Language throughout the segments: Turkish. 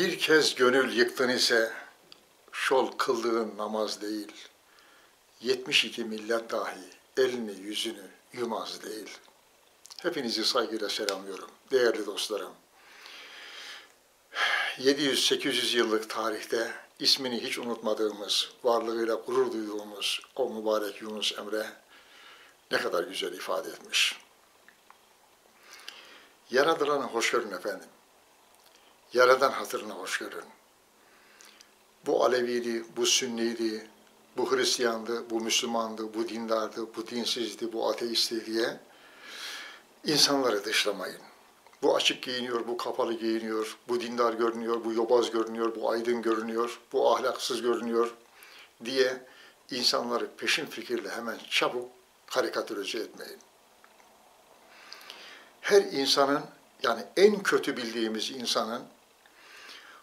Bir kez gönül yıktın ise şol kıldığın namaz değil. 72 millet dahi elini yüzünü yumaz değil. Hepinizi saygıyla selamlıyorum değerli dostlarım. 700-800 yıllık tarihte ismini hiç unutmadığımız, varlığıyla gurur duyduğumuz o mübarek Yunus Emre ne kadar güzel ifade etmiş. Yaradılanı hoş görün efendim. Yaradan hatırına hoş görün. Bu Aleviydi, bu Sünniydi, bu Hristiyandı, bu Müslümandı, bu dindardı, bu dinsizdi, bu ateistti diye insanları dışlamayın. Bu açık giyiniyor, bu kapalı giyiniyor, bu dindar görünüyor, bu yobaz görünüyor, bu aydın görünüyor, bu ahlaksız görünüyor diye insanları peşin fikirle hemen çabuk karikatürize etmeyin. Her insanın yani en kötü bildiğimiz insanın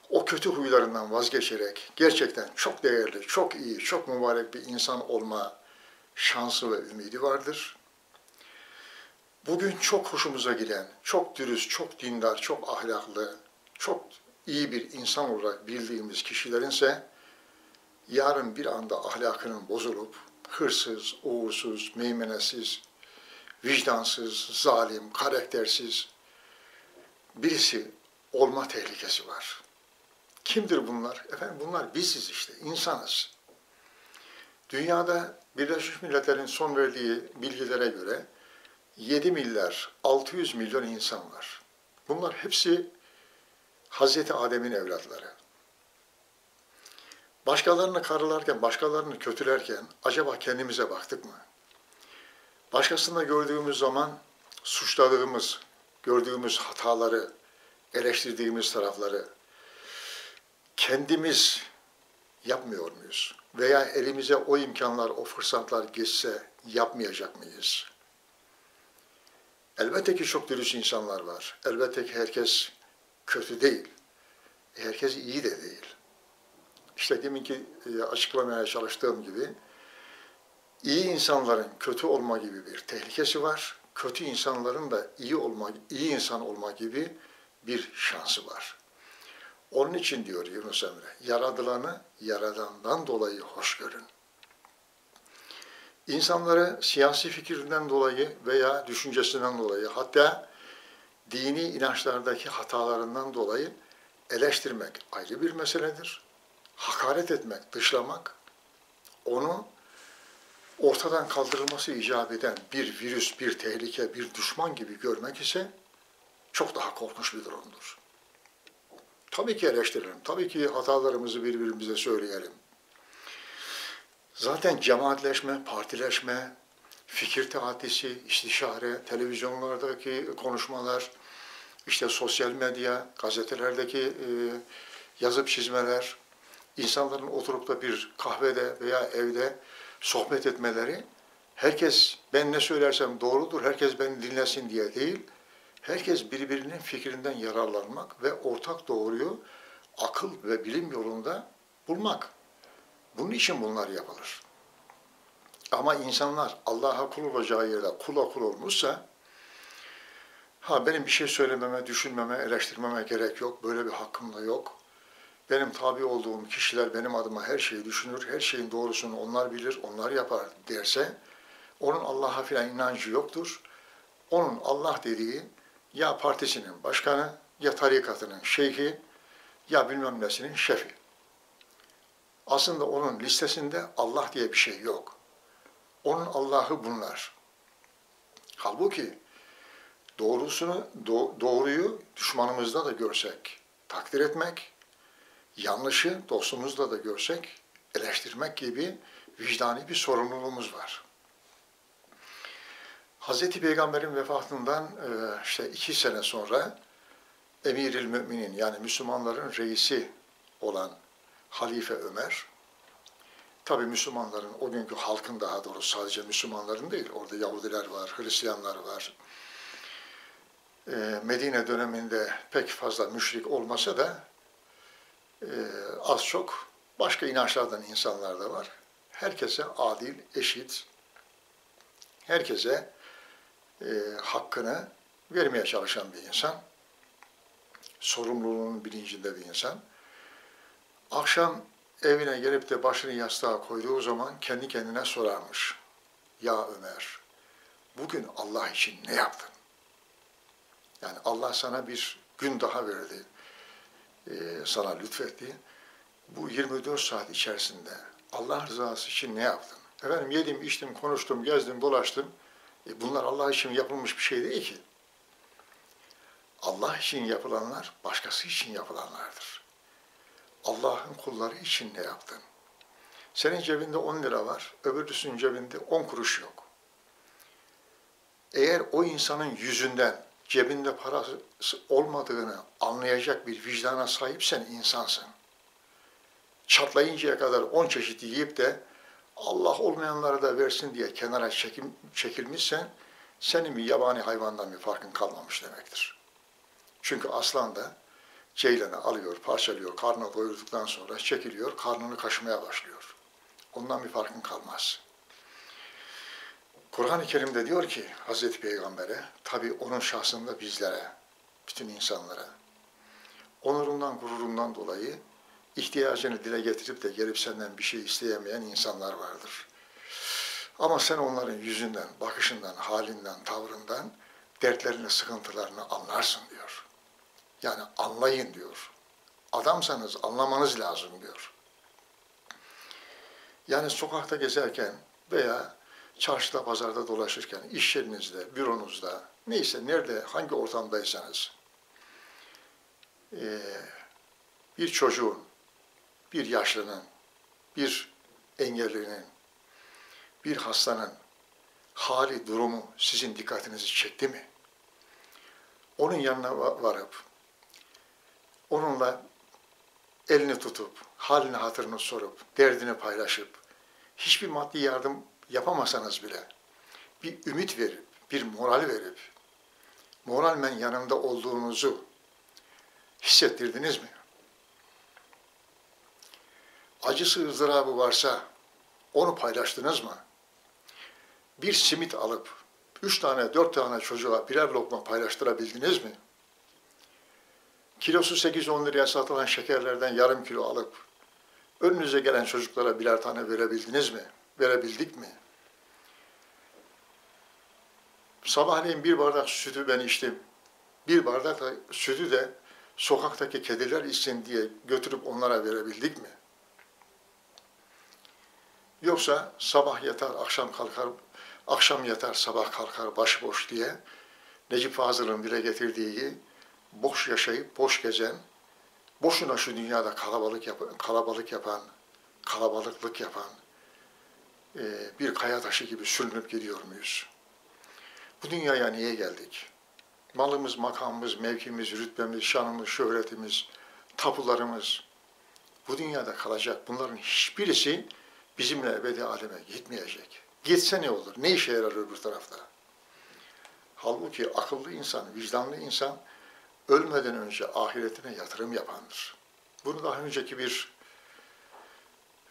o kötü huylarından vazgeçerek gerçekten çok değerli, çok iyi, çok mübarek bir insan olma şansı ve ümidi vardır. Bugün çok hoşumuza giden, çok dürüst, çok dindar, çok ahlaklı, çok iyi bir insan olarak bildiğimiz kişilerin ise yarın bir anda ahlakının bozulup hırsız, uğursuz, meymenetsiz, vicdansız, zalim, karaktersiz birisi olma tehlikesi var. Kimdir bunlar? Efendim bunlar biziz işte, insanız. Dünyada Birleşmiş Milletler'in son verdiği bilgilere göre 7 milyar 600 milyon insan var. Bunlar hepsi Hazreti Adem'in evlatları. Başkalarını karılarken, başkalarını kötülerken acaba kendimize baktık mı? Başkasında gördüğümüz zaman suçladığımız, gördüğümüz hataları, eleştirdiğimiz tarafları kendimiz yapmıyor muyuz? Veya elimize o imkanlar, o fırsatlar geçse yapmayacak mıyız? Elbette ki çok dürüst insanlar var. Elbette ki herkes kötü değil. Herkes iyi de değil. İşte deminki e, açıklamaya çalıştığım gibi iyi insanların kötü olma gibi bir tehlikesi var. Kötü insanların da iyi olma, iyi insan olma gibi bir şansı var. Onun için diyor Yunus Emre, yaradılanı yaradandan dolayı hoş görün. İnsanları siyasi fikrinden dolayı veya düşüncesinden dolayı hatta dini inançlardaki hatalarından dolayı eleştirmek ayrı bir meseledir. Hakaret etmek, dışlamak, onu ortadan kaldırılması icap eden bir virüs, bir tehlike, bir düşman gibi görmek ise çok daha korkunç bir durumdur. Tabii ki eleştirelim, tabii ki hatalarımızı birbirimize söyleyelim. Zaten cemaatleşme, partileşme, fikir teatisi, istişare, televizyonlardaki konuşmalar, işte sosyal medya, gazetelerdeki e, yazıp çizmeler, insanların oturup da bir kahvede veya evde sohbet etmeleri, herkes ben ne söylersem doğrudur, herkes beni dinlesin diye değil, herkes birbirinin fikrinden yararlanmak ve ortak doğruyu akıl ve bilim yolunda bulmak. Bunun için bunlar yapılır. Ama insanlar Allah'a kul olacağı yerde kula kul olmuşsa, ha benim bir şey söylememe, düşünmeme, eleştirmeme gerek yok, böyle bir hakkım da yok. Benim tabi olduğum kişiler benim adıma her şeyi düşünür, her şeyin doğrusunu onlar bilir, onlar yapar derse, onun Allah'a filan inancı yoktur. Onun Allah dediği ya partisinin başkanı, ya tarikatının şeyhi, ya bilmem nesinin şefi. Aslında onun listesinde Allah diye bir şey yok. Onun Allah'ı bunlar. Halbuki doğrusunu, do, doğruyu düşmanımızda da görsek, takdir etmek, yanlışı dostumuzda da görsek, eleştirmek gibi vicdani bir sorumluluğumuz var. Hazreti Peygamber'in vefatından e, işte iki sene sonra Emiril Müminin yani Müslümanların reisi olan Halife Ömer, tabi Müslümanların, o günkü halkın daha doğrusu sadece Müslümanların değil, orada Yahudiler var, Hristiyanlar var. E, Medine döneminde pek fazla müşrik olmasa da e, az çok başka inançlardan insanlar da var. Herkese adil, eşit, herkese e, hakkını vermeye çalışan bir insan. sorumluluğunun bilincinde bir insan. Akşam evine gelip de başını yastığa koyduğu zaman kendi kendine sorarmış. Ya Ömer, bugün Allah için ne yaptın? Yani Allah sana bir gün daha verdi, ee, sana lütfetti. Bu 24 saat içerisinde Allah rızası için ne yaptın? Efendim yedim, içtim, konuştum, gezdim, dolaştım. E bunlar Allah için yapılmış bir şey değil ki. Allah için yapılanlar başkası için yapılanlardır. Allah'ın kulları için ne yaptın? Senin cebinde 10 lira var, öbürüsünün cebinde 10 kuruş yok. Eğer o insanın yüzünden cebinde parası olmadığını anlayacak bir vicdana sahipsen insansın. Çatlayıncaya kadar 10 çeşit yiyip de Allah olmayanları da versin diye kenara çekil, çekilmişsen senin bir yabani hayvandan bir farkın kalmamış demektir. Çünkü aslan da ceylanı alıyor, parçalıyor, karnına doyurduktan sonra çekiliyor, karnını kaşımaya başlıyor. Ondan bir farkın kalmaz. Kur'an-ı Kerim'de diyor ki Hazreti Peygamber'e, tabi onun şahsında bizlere, bütün insanlara, onurundan, gururundan dolayı ihtiyacını dile getirip de gelip senden bir şey isteyemeyen insanlar vardır. Ama sen onların yüzünden, bakışından, halinden, tavrından dertlerini, sıkıntılarını anlarsın diyor. Yani anlayın diyor. Adamsanız anlamanız lazım diyor. Yani sokakta gezerken veya çarşıda, pazarda dolaşırken, iş yerinizde, büronuzda, neyse nerede, hangi ortamdaysanız, bir çocuğun, bir yaşlının, bir engellinin, bir hastanın hali, durumu sizin dikkatinizi çekti mi? Onun yanına varıp, onunla elini tutup, halini hatırını sorup, derdini paylaşıp, hiçbir maddi yardım yapamasanız bile, bir ümit verip, bir moral verip, moralmen yanında olduğunuzu hissettirdiniz mi? Acısı, ızdırabı varsa onu paylaştınız mı? Bir simit alıp üç tane, dört tane çocuğa birer lokma paylaştırabildiniz mi? Kilosu 8-10 liraya satılan şekerlerden yarım kilo alıp önünüze gelen çocuklara birer tane verebildiniz mi? Verebildik mi? Sabahleyin bir bardak sütü ben içtim. Bir bardak da sütü de sokaktaki kediler içsin diye götürüp onlara verebildik mi? Yoksa sabah yatar, akşam kalkar, akşam yatar, sabah kalkar başıboş diye Necip Fazıl'ın dile getirdiği boş yaşayıp boş gezen, boşuna şu dünyada kalabalık yapan, kalabalık yapan, kalabalıklık yapan e, bir kaya taşı gibi sürünüp gidiyor muyuz? Bu dünyaya niye geldik? Malımız, makamımız, mevkimiz, rütbemiz, şanımız, şöhretimiz, tapularımız bu dünyada kalacak. Bunların hiçbirisi bizimle ebedi aleme gitmeyecek. Gitse ne olur? Ne işe yarar öbür tarafta? Halbuki akıllı insan, vicdanlı insan ölmeden önce ahiretine yatırım yapandır. Bunu daha önceki bir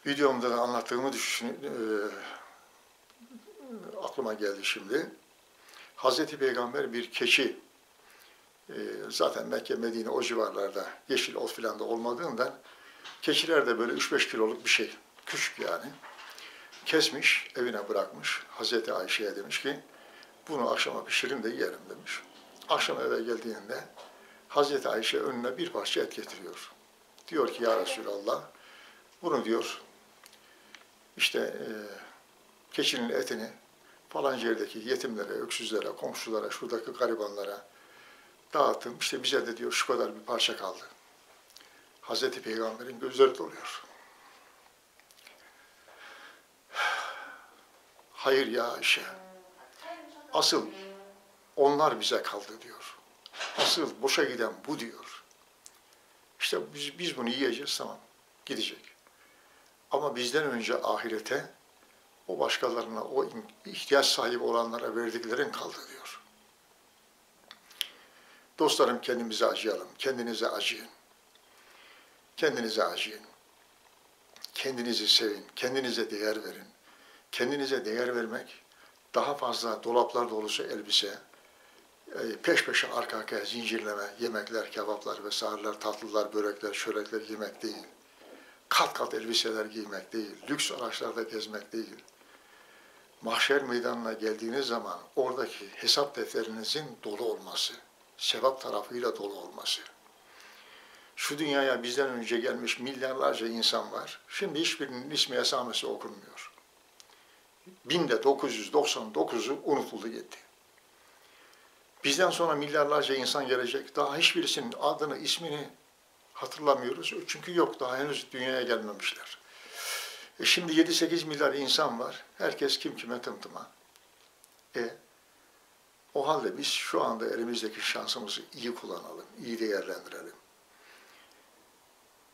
videomda da anlattığımı düşün, e, aklıma geldi şimdi. Hazreti Peygamber bir keçi, e, zaten Mekke, Medine o civarlarda yeşil ot filan da olmadığından keçiler de böyle 3-5 kiloluk bir şey, küçük yani. Kesmiş, evine bırakmış. Hazreti Ayşe'ye demiş ki, bunu akşama pişirin de yiyelim demiş. Akşam eve geldiğinde Hazreti Ayşe önüne bir parça et getiriyor. Diyor ki ya Resulallah, bunu diyor, işte e, keçinin etini falan yerdeki yetimlere, öksüzlere, komşulara, şuradaki garibanlara dağıttım. İşte bize de diyor şu kadar bir parça kaldı. Hazreti Peygamber'in gözleri doluyor. Hayır ya Ayşe. Asıl onlar bize kaldı diyor. Asıl boşa giden bu diyor. İşte biz, biz bunu yiyeceğiz tamam. Gidecek. Ama bizden önce ahirete o başkalarına, o ihtiyaç sahibi olanlara verdiklerin kaldı diyor. Dostlarım kendimize acıyalım, kendinize acıyın. Kendinize acıyın. Kendinizi sevin, kendinize değer verin. Kendinize değer vermek, daha fazla dolaplar dolusu elbise, e, peş peşe arka arkaya zincirleme yemekler, kebaplar vesaireler, tatlılar, börekler, çörekler yemek değil. Kat kat elbiseler giymek değil, lüks araçlarda gezmek değil. Mahşer meydanına geldiğiniz zaman oradaki hesap defterinizin dolu olması, sevap tarafıyla dolu olması. Şu dünyaya bizden önce gelmiş milyarlarca insan var. Şimdi hiçbirinin ismi esamesi okunmuyor. Binde 999'u unutuldu gitti. Bizden sonra milyarlarca insan gelecek. Daha hiçbirisinin adını, ismini hatırlamıyoruz. Çünkü yok, daha henüz dünyaya gelmemişler. E şimdi 7-8 milyar insan var. Herkes kim kime tımtıma. E o halde biz şu anda elimizdeki şansımızı iyi kullanalım, iyi değerlendirelim.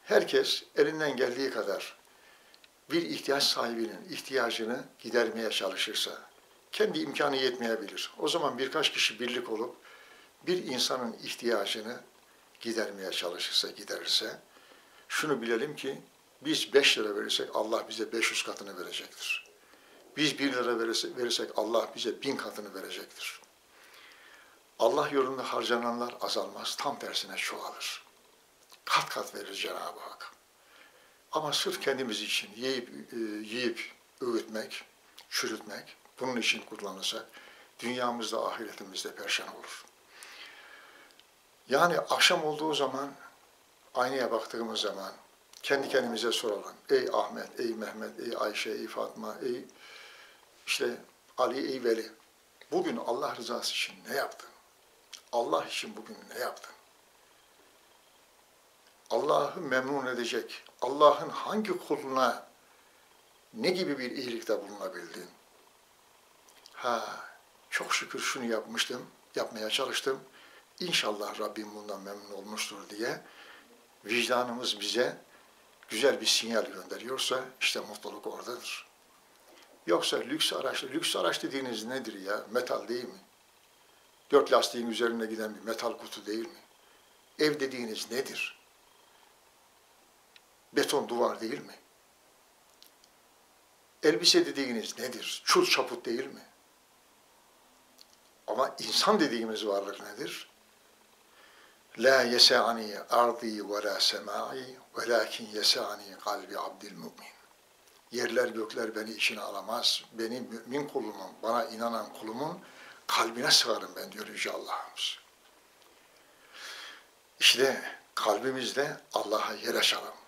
Herkes elinden geldiği kadar bir ihtiyaç sahibinin ihtiyacını gidermeye çalışırsa, kendi imkanı yetmeyebilir. O zaman birkaç kişi birlik olup bir insanın ihtiyacını gidermeye çalışırsa, giderirse, şunu bilelim ki biz 5 lira verirsek Allah bize 500 katını verecektir. Biz 1 lira verirsek Allah bize 1000 katını verecektir. Allah yolunda harcananlar azalmaz, tam tersine çoğalır. Kat kat verir Cenab-ı Hak. Ama sırf kendimiz için yiyip, e, yiyip öğütmek, çürütmek, bunun için kullanırsak dünyamızda, ahiretimizde perşan olur. Yani akşam olduğu zaman, aynaya baktığımız zaman kendi kendimize soralım. Ey Ahmet, ey Mehmet, ey Ayşe, ey Fatma, ey işte Ali, ey Veli. Bugün Allah rızası için ne yaptın? Allah için bugün ne yaptın? Allah'ı memnun edecek, Allah'ın hangi kuluna ne gibi bir iyilikte bulunabildin? Ha, çok şükür şunu yapmıştım, yapmaya çalıştım. İnşallah Rabbim bundan memnun olmuştur diye vicdanımız bize güzel bir sinyal gönderiyorsa işte mutluluk oradadır. Yoksa lüks araç, lüks araç dediğiniz nedir ya? Metal değil mi? Dört lastiğin üzerine giden bir metal kutu değil mi? Ev dediğiniz nedir? Beton duvar değil mi? Elbise dediğiniz nedir? Çul çaput değil mi? Ama insan dediğimiz varlık nedir? La yesani ardi ve la semai velakin yesani kalbi abdil mümin. Yerler gökler beni içine alamaz. Beni mümin kulumun, bana inanan kulumun kalbine sığarım ben diyor Yüce Allah'ımız. İşte kalbimizde Allah'a yer açalım.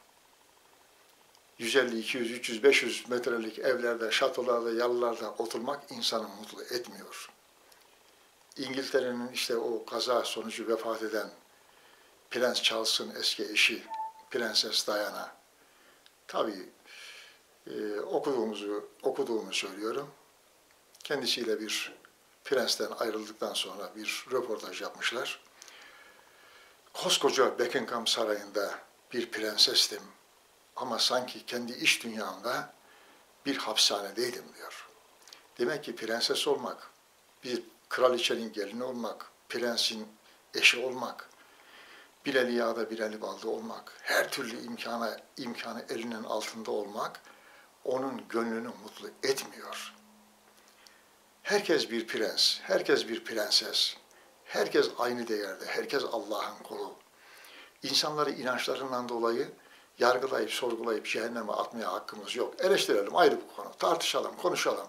150, 200, 300, 500 metrelik evlerde, şatolarda, yalılarda oturmak insanı mutlu etmiyor. İngiltere'nin işte o kaza sonucu vefat eden Prens Charles'ın eski eşi Prenses Diana. Tabii e, okuduğumuzu okuduğumu söylüyorum. Kendisiyle bir prensten ayrıldıktan sonra bir röportaj yapmışlar. Koskoca Buckingham Sarayı'nda bir prensestim ama sanki kendi iş dünyamda bir hapishanedeydim diyor. Demek ki prenses olmak, bir kraliçenin gelini olmak, prensin eşi olmak, bir eli yağda bir eli balda olmak, her türlü imkana, imkanı elinin altında olmak onun gönlünü mutlu etmiyor. Herkes bir prens, herkes bir prenses, herkes aynı değerde, herkes Allah'ın kulu. İnsanları inançlarından dolayı yargılayıp, sorgulayıp cehenneme atmaya hakkımız yok. Eleştirelim ayrı bu konu, tartışalım, konuşalım.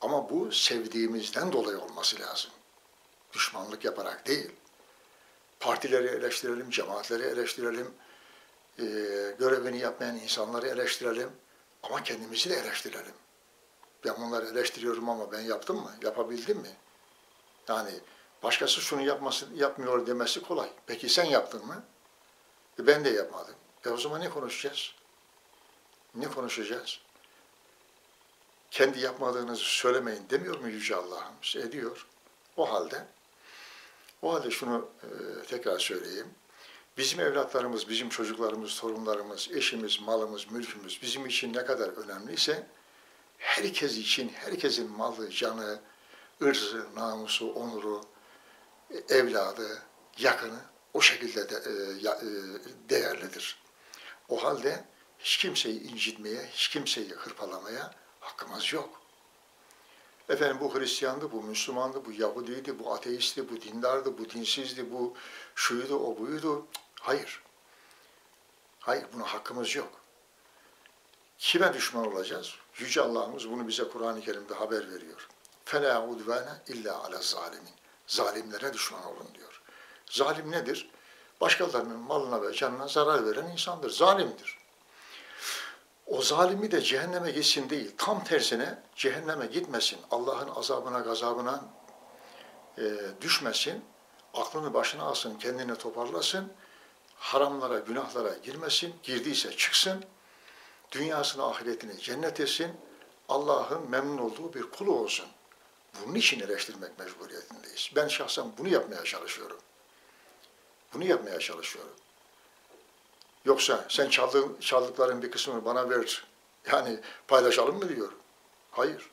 Ama bu sevdiğimizden dolayı olması lazım. Düşmanlık yaparak değil. Partileri eleştirelim, cemaatleri eleştirelim, e, görevini yapmayan insanları eleştirelim ama kendimizi de eleştirelim. Ben bunları eleştiriyorum ama ben yaptım mı? Yapabildim mi? Yani başkası şunu yapması, yapmıyor demesi kolay. Peki sen yaptın mı? E ben de yapmadım. E o zaman ne konuşacağız? Ne konuşacağız? Kendi yapmadığınızı söylemeyin demiyor mu Yüce Allah'ımız? Ediyor. O halde o halde şunu e, tekrar söyleyeyim. Bizim evlatlarımız, bizim çocuklarımız, torunlarımız, eşimiz, malımız, mülkümüz bizim için ne kadar önemliyse herkes için, herkesin malı, canı, ırzı, namusu, onuru, evladı, yakını o şekilde de, e, e, değerlidir. O halde hiç kimseyi incitmeye, hiç kimseyi hırpalamaya hakkımız yok. Efendim bu Hristiyandı, bu Müslümandı, bu Yahudiydi, bu ateistti, bu dindardı, bu dinsizdi, bu şuydu, o buydu. Hayır. Hayır, buna hakkımız yok. Kime düşman olacağız? Yüce Allah'ımız bunu bize Kur'an-ı Kerim'de haber veriyor. فَلَا عُدْوَانَ illa ala zalimin. Zalimlere düşman olun diyor. Zalim nedir? Başkalarının malına ve canına zarar veren insandır. Zalimdir. O zalimi de cehenneme gitsin değil, tam tersine cehenneme gitmesin, Allah'ın azabına, gazabına e, düşmesin, aklını başına alsın, kendini toparlasın, haramlara, günahlara girmesin, girdiyse çıksın, dünyasını, ahiretini cennet etsin, Allah'ın memnun olduğu bir kulu olsun. Bunun için eleştirmek mecburiyetindeyiz. Ben şahsen bunu yapmaya çalışıyorum. Bunu yapmaya çalışıyorum. Yoksa sen çaldığın, çaldıkların bir kısmını bana ver, yani paylaşalım mı diyor. Hayır.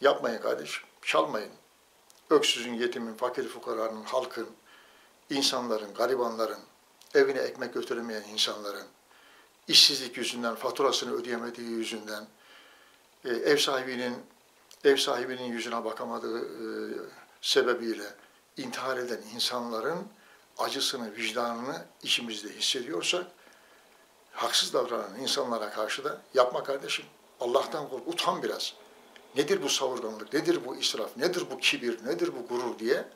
Yapmayın kardeşim, çalmayın. Öksüzün, yetimin, fakir fukaranın, halkın, insanların, garibanların, evine ekmek götüremeyen insanların, işsizlik yüzünden, faturasını ödeyemediği yüzünden, e, ev sahibinin ev sahibinin yüzüne bakamadığı e, sebebiyle intihar eden insanların acısını, vicdanını içimizde hissediyorsak, haksız davranan insanlara karşı da yapma kardeşim. Allah'tan kork, utan biraz. Nedir bu savurganlık, nedir bu israf, nedir bu kibir, nedir bu gurur diye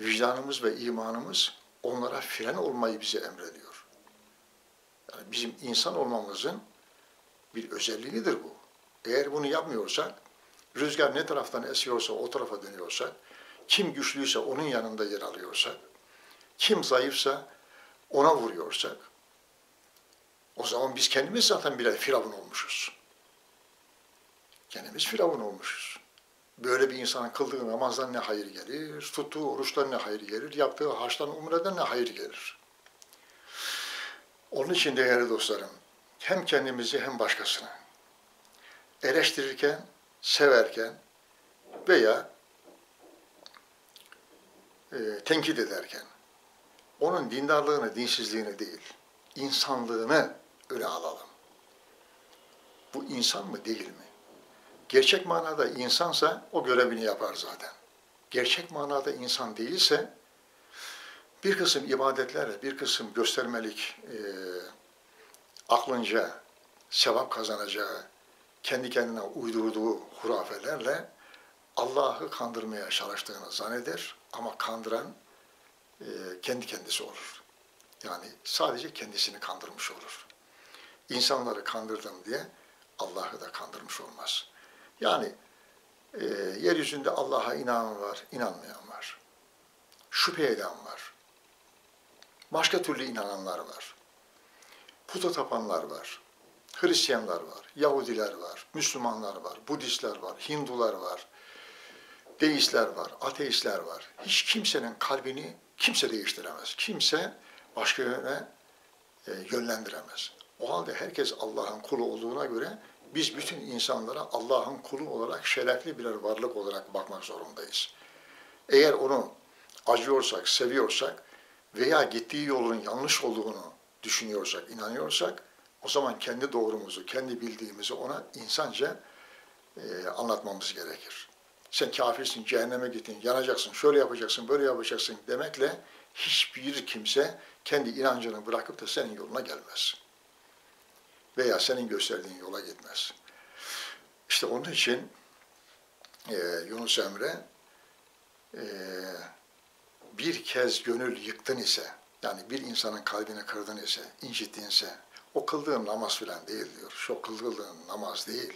vicdanımız ve imanımız onlara fren olmayı bize emrediyor. Yani bizim insan olmamızın bir özelliğidir bu. Eğer bunu yapmıyorsak, rüzgar ne taraftan esiyorsa o tarafa dönüyorsak, kim güçlüyse onun yanında yer alıyorsak, kim zayıfsa ona vuruyorsak, o zaman biz kendimiz zaten birer firavun olmuşuz. Kendimiz firavun olmuşuz. Böyle bir insanın kıldığı namazdan ne hayır gelir, tuttuğu oruçtan ne hayır gelir, yaptığı haçtan umreden ne hayır gelir. Onun için değerli dostlarım, hem kendimizi hem başkasını eleştirirken, severken veya e, tenkit ederken onun dindarlığını, dinsizliğini değil, insanlığını öne alalım. Bu insan mı değil mi? Gerçek manada insansa o görevini yapar zaten. Gerçek manada insan değilse bir kısım ibadetlerle, bir kısım göstermelik e, aklınca sevap kazanacağı, kendi kendine uydurduğu hurafelerle Allah'ı kandırmaya çalıştığını zanneder ama kandıran e, kendi kendisi olur. Yani sadece kendisini kandırmış olur. İnsanları kandırdım diye Allah'ı da kandırmış olmaz. Yani e, yeryüzünde Allah'a inanan var, inanmayan var. Şüphe eden var. Başka türlü inananlar var. Puta tapanlar var. Hristiyanlar var, Yahudiler var, Müslümanlar var, Budistler var, Hindular var, deistler var, ateistler var. Hiç kimsenin kalbini kimse değiştiremez. Kimse başka yöne yönlendiremez. O halde herkes Allah'ın kulu olduğuna göre biz bütün insanlara Allah'ın kulu olarak şerefli birer varlık olarak bakmak zorundayız. Eğer onu acıyorsak, seviyorsak veya gittiği yolun yanlış olduğunu düşünüyorsak, inanıyorsak o zaman kendi doğrumuzu, kendi bildiğimizi ona insanca e, anlatmamız gerekir. Sen kafirsin, cehenneme gittin, yanacaksın, şöyle yapacaksın, böyle yapacaksın demekle hiçbir kimse kendi inancını bırakıp da senin yoluna gelmez. Veya senin gösterdiğin yola gitmez. İşte onun için e, Yunus Emre e, bir kez gönül yıktın ise, yani bir insanın kalbini kırdın ise, incittinse, o kıldığın namaz filan değil diyor. Şu kıldığın namaz değil.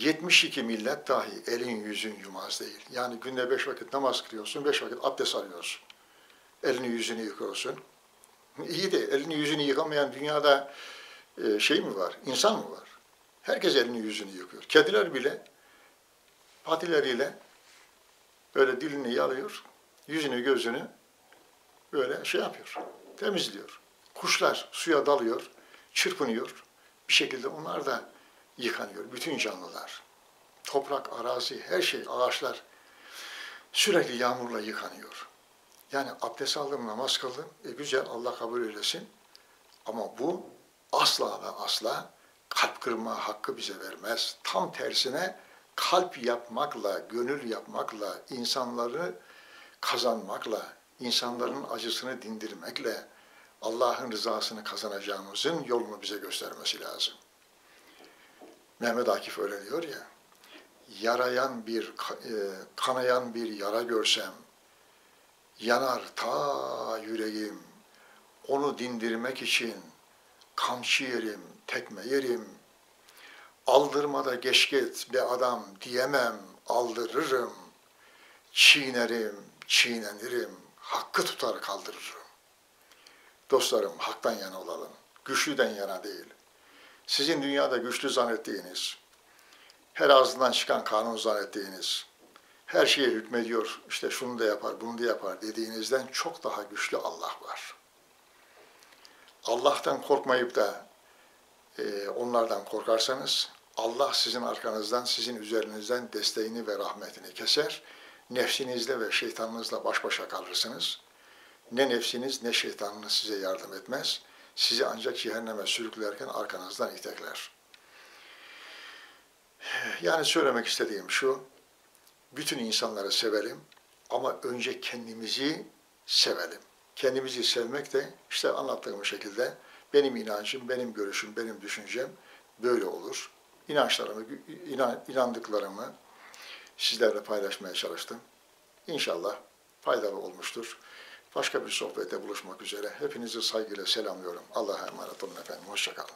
72 millet dahi elin yüzün yumaz değil. Yani günde beş vakit namaz kılıyorsun, beş vakit abdest alıyorsun. Elini yüzünü yıkıyorsun. İyi de elini yüzünü yıkamayan dünyada e, şey mi var, insan mı var? Herkes elini yüzünü yıkıyor. Kediler bile patileriyle böyle dilini yalıyor, yüzünü gözünü böyle şey yapıyor, temizliyor. Kuşlar suya dalıyor, çırpınıyor. Bir şekilde onlar da yıkanıyor. Bütün canlılar. Toprak, arazi, her şey, ağaçlar sürekli yağmurla yıkanıyor. Yani abdest aldım, namaz kıldım. E güzel, Allah kabul eylesin. Ama bu asla ve asla kalp kırma hakkı bize vermez. Tam tersine kalp yapmakla, gönül yapmakla, insanları kazanmakla, insanların acısını dindirmekle Allah'ın rızasını kazanacağımızın yolunu bize göstermesi lazım. Mehmet Akif öyle diyor ya, yarayan bir, e, kanayan bir yara görsem, yanar ta yüreğim, onu dindirmek için kamçı yerim, tekme yerim, aldırmada geç git be adam diyemem, aldırırım, çiğnerim, çiğnenirim, hakkı tutar kaldırırım. Dostlarım haktan yana olalım, güçlüden yana değil. Sizin dünyada güçlü zannettiğiniz, her ağzından çıkan kanun zannettiğiniz, her şeye hükmediyor, işte şunu da yapar, bunu da yapar dediğinizden çok daha güçlü Allah var. Allah'tan korkmayıp da e, onlardan korkarsanız, Allah sizin arkanızdan, sizin üzerinizden desteğini ve rahmetini keser. Nefsinizle ve şeytanınızla baş başa kalırsınız. Ne nefsiniz ne şeytanınız size yardım etmez. Sizi ancak cehenneme sürüklerken arkanızdan itekler. Yani söylemek istediğim şu, bütün insanları sevelim ama önce kendimizi sevelim. Kendimizi sevmek de işte anlattığım şekilde benim inancım, benim görüşüm, benim düşüncem böyle olur. İnançlarımı, inan, inandıklarımı sizlerle paylaşmaya çalıştım. İnşallah faydalı olmuştur. Başka bir sohbette buluşmak üzere. Hepinizi saygıyla selamlıyorum. Allah'a emanet olun efendim. Hoşçakalın.